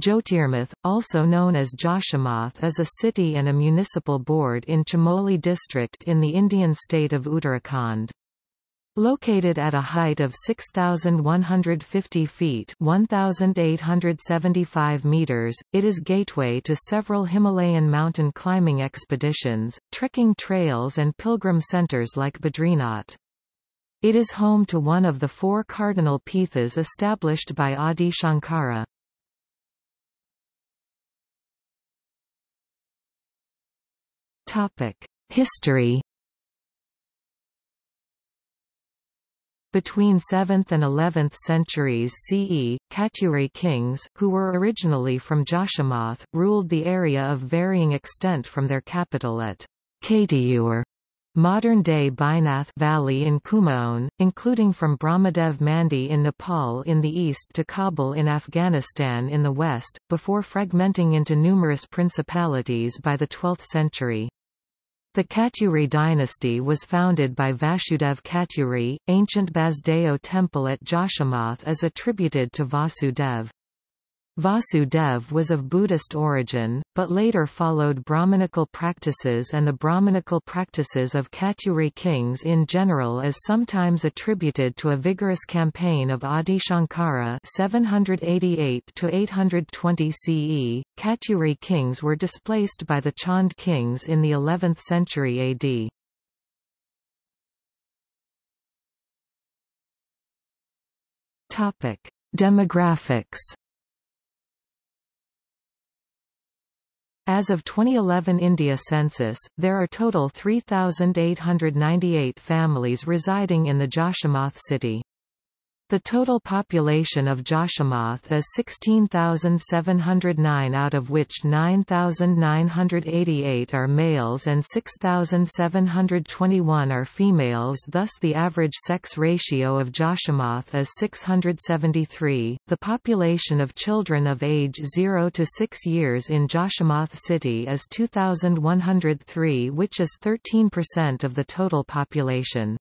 Jyotirmath, also known as Joshimath is a city and a municipal board in Chamoli district in the Indian state of Uttarakhand. Located at a height of 6,150 feet 1,875 meters, it is gateway to several Himalayan mountain climbing expeditions, trekking trails and pilgrim centers like Badrinath. It is home to one of the four cardinal pithas established by Adi Shankara. History Between 7th and 11th centuries CE, Katyuri kings, who were originally from Joshimath, ruled the area of varying extent from their capital at Katiyur, modern-day Baijnath Valley in Kumaon, including from Brahmadev Mandi in Nepal in the east to Kabul in Afghanistan in the west, before fragmenting into numerous principalities by the 12th century. The Katyuri dynasty was founded by Vasudev Katyuri. Ancient Basdeo temple at Joshimath is attributed to Vasudev. Vasudev was of Buddhist origin, but later followed Brahmanical practices and the Brahmanical practices of Katyuri kings in general is sometimes attributed to a vigorous campaign of Adi Shankara 788–820 CE. Katyuri kings were displaced by the Chand kings in the 11th century AD. Demographics As of 2011 India census, there are total 3,898 families residing in the Joshimath city. The total population of Joshimath is 16,709 out of which 9,988 are males and 6,721 are females thus the average sex ratio of Joshimath is 673. The population of children of age 0 to 6 years in Joshimath city is 2,103 which is 13% of the total population.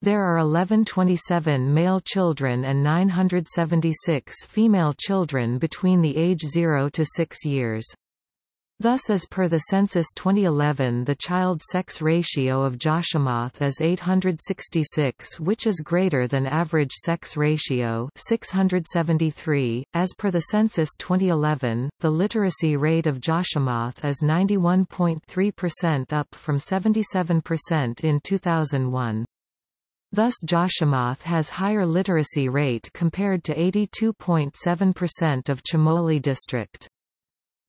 There are 1127 male children and 976 female children between the age 0 to 6 years. Thus as per the census 2011 the child sex ratio of Joshimath is 866 which is greater than average sex ratio 673. As per the census 2011, the literacy rate of Joshimath is 91.3% up from 77% in 2001. Thus Joshimath has higher literacy rate compared to 82.7% of Chamoli district.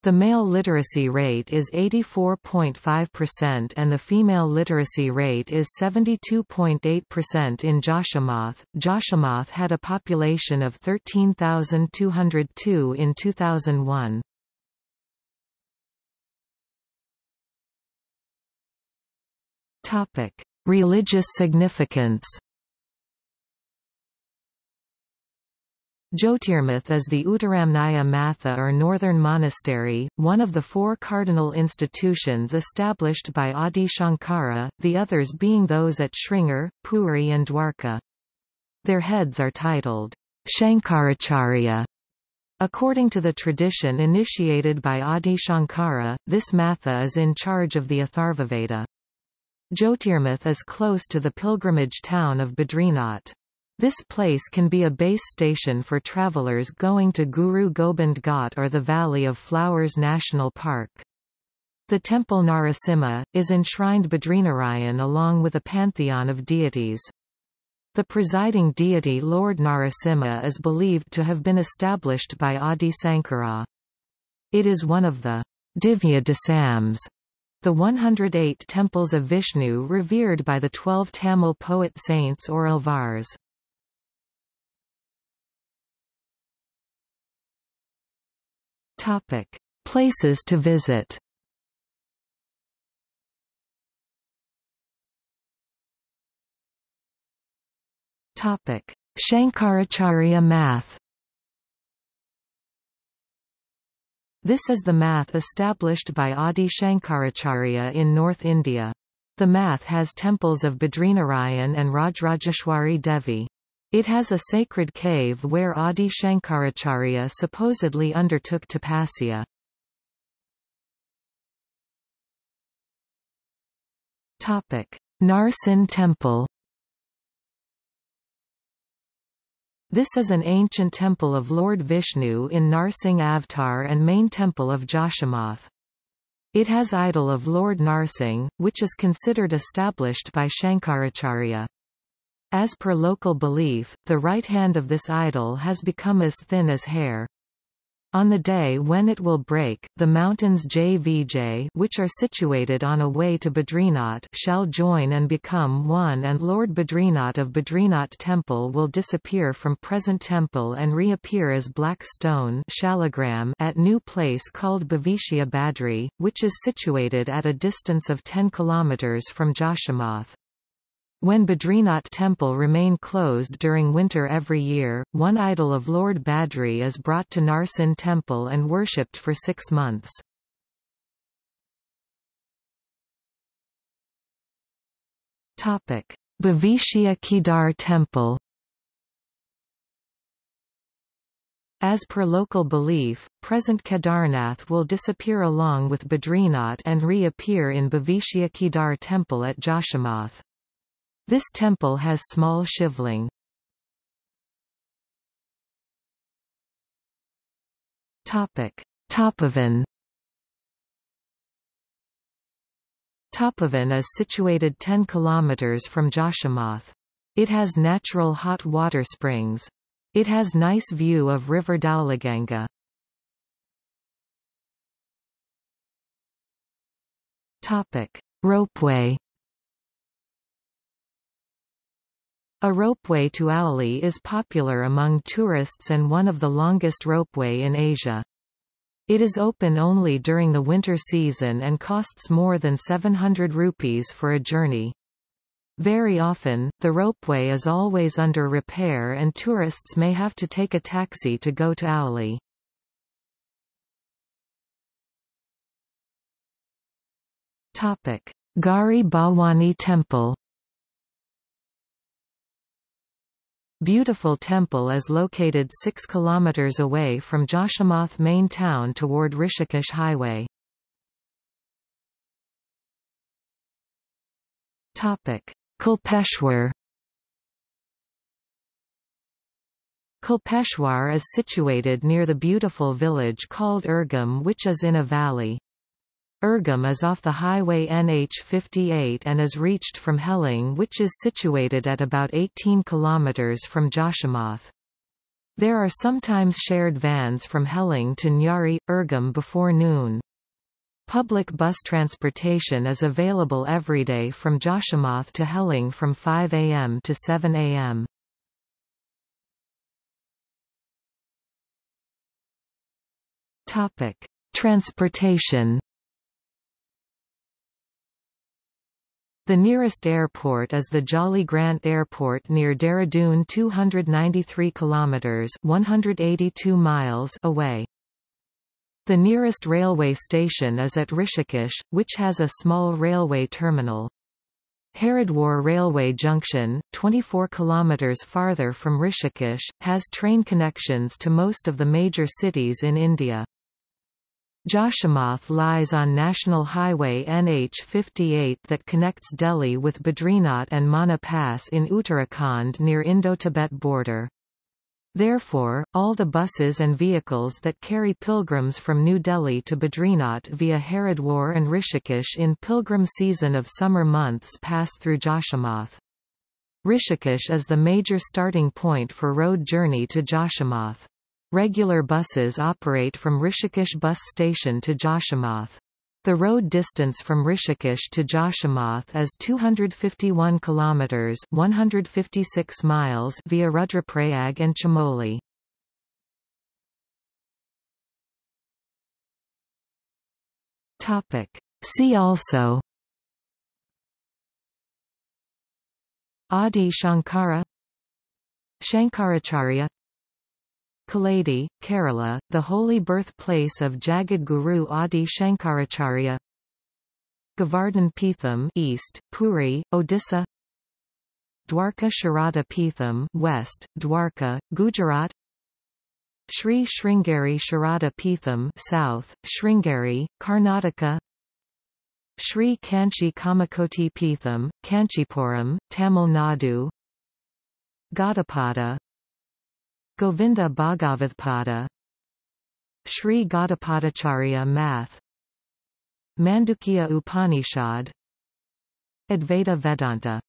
The male literacy rate is 84.5% and the female literacy rate is 72.8% in Joshimath. Joshimath had a population of 13,202 in 2001. Topic: Religious significance Jyotirmath is the Uttaramnaya Matha or Northern Monastery, one of the four cardinal institutions established by Adi Shankara, the others being those at Sringeri, Puri and Dwarka. Their heads are titled Shankaracharya. According to the tradition initiated by Adi Shankara, this Matha is in charge of the Atharvaveda. Jyotirmath is close to the pilgrimage town of Badrinath. This place can be a base station for travelers going to Guru Gobind Ghat or the Valley of Flowers National Park. The temple Narasimha, is enshrined Badrinarayan along with a pantheon of deities. The presiding deity Lord Narasimha is believed to have been established by Adi Sankara. It is one of the Divya Desams the 108 temples of Vishnu revered by the 12 Tamil poet saints or Alvars. Topic: Places to visit. Topic: Shankaracharya math. This is the math established by Adi Shankaracharya in North India. The math has temples of Badrinarayan and Rajrajeshwari Devi. It has a sacred cave where Adi Shankaracharya supposedly undertook tapasya. Narsinh Temple This is an ancient temple of Lord Vishnu in Narsingh Avatar and main temple of Joshimath. It has idol of Lord Narsingh, which is considered established by Shankaracharya. As per local belief, the right hand of this idol has become as thin as hair. On the day when it will break, the mountains JVJ which are situated on a way to Badrinath shall join and become one and Lord Badrinath of Badrinath temple will disappear from present temple and reappear as black stone at new place called Bhavishya Badri, which is situated at a distance of 10 km from Joshimath. When Badrinath temple remain closed during winter every year, one idol of Lord Badri is brought to Narsinh temple and worshipped for six months. Bhavishya Kedar temple As per local belief, present Kedarnath will disappear along with Badrinath and reappear in Bhavishya Kedar temple at Joshimath. This temple has small shivling. Topic: Tapovan. Tapovan is situated 10 km from Joshimath. It has natural hot water springs. It has nice view of river Dhaulaganga. Topic: Ropeway. A ropeway to Auli is popular among tourists and one of the longest ropeway in Asia. It is open only during the winter season and costs more than 700 rupees for a journey. Very often, the ropeway is always under repair and tourists may have to take a taxi to go to Auli. Gari Bhawani Temple Beautiful Temple is located 6 km away from Joshimath main town toward Rishikesh Highway. Kalpeshwer Kalpeshwer is situated near the beautiful village called Urgam which is in a valley. Urgam is off the highway NH58 and is reached from Helling which is situated at about 18 km from Joshimath. There are sometimes shared vans from Helling to Nyari, Urgam before noon. Public bus transportation is available every day from Joshimath to Helling from 5 am to 7 am. Topic: Transportation The nearest airport is the Jolly Grant Airport near Dehradun 293 kilometers 182 miles away. The nearest railway station is at Rishikesh, which has a small railway terminal. Haridwar Railway Junction, 24 km farther from Rishikesh, has train connections to most of the major cities in India. Joshimath lies on National Highway NH58 that connects Delhi with Badrinath and Mana Pass in Uttarakhand near Indo-Tibet border. Therefore, all the buses and vehicles that carry pilgrims from New Delhi to Badrinath via Haridwar and Rishikesh in pilgrim season of summer months pass through Joshimath. Rishikesh is the major starting point for road journey to Joshimath. Regular buses operate from Rishikesh bus station to Joshimath. The road distance from Rishikesh to Joshimath is 251 kilometers, 156 miles via Rudraprayag and Chamoli. Topic: See also Adi Shankara Shankaracharya Kaladi, Kerala, the holy birthplace of Jagadguru Adi Shankaracharya. Govardhan Peetham East, Puri, Odisha. Dwarka Sharada Pitham West, Dwarka, Gujarat. Sri Sringeri Sharada Pitham South, Sringeri, Karnataka. Sri Kanchi Kamakoti Pitham, Kanchipuram, Tamil Nadu. Gaudapada Govinda Bhagavathpada Sri Gaudapadacharya Math Mandukya Upanishad Advaita Vedanta